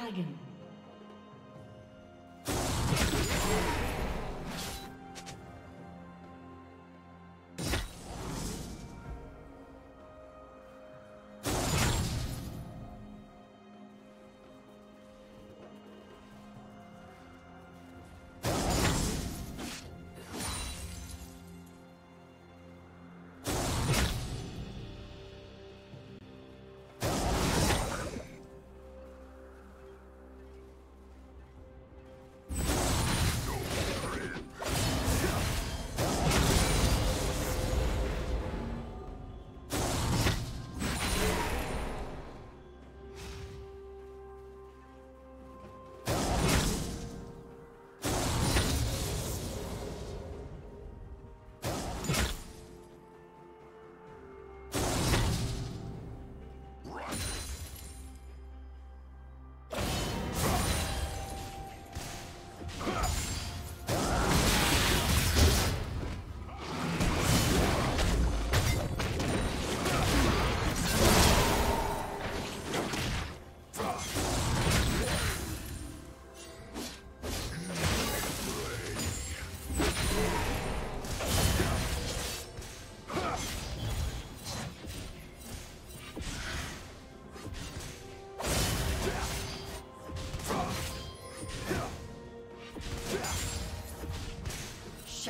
dragon.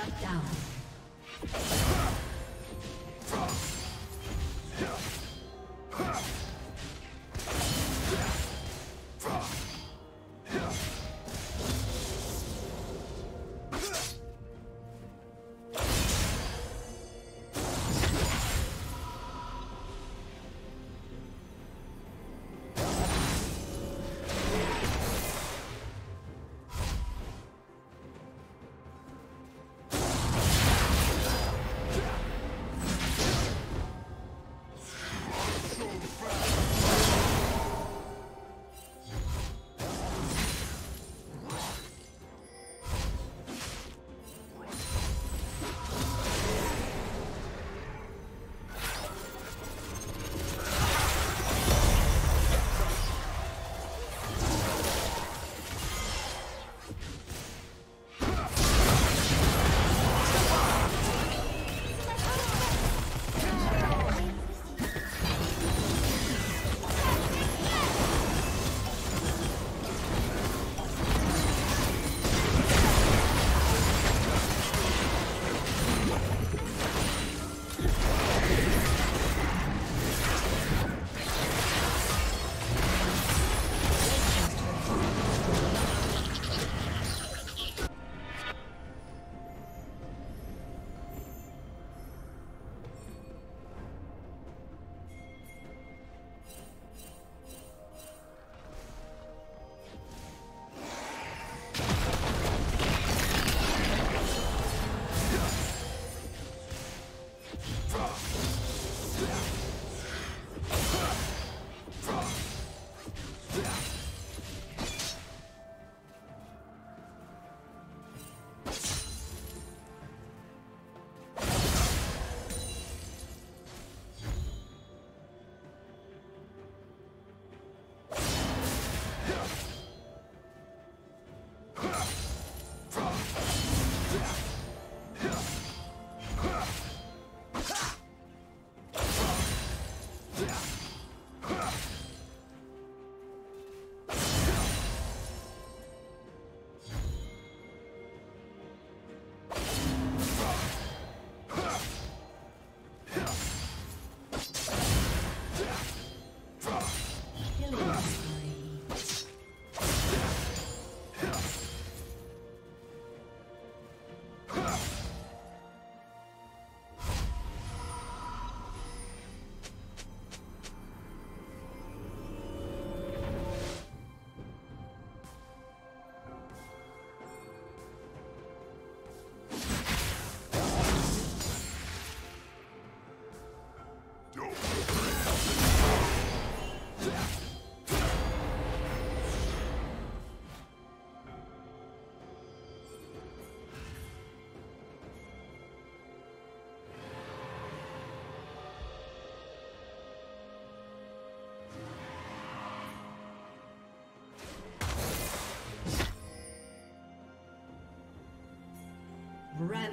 Shut down.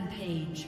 Rampage.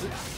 Yeah.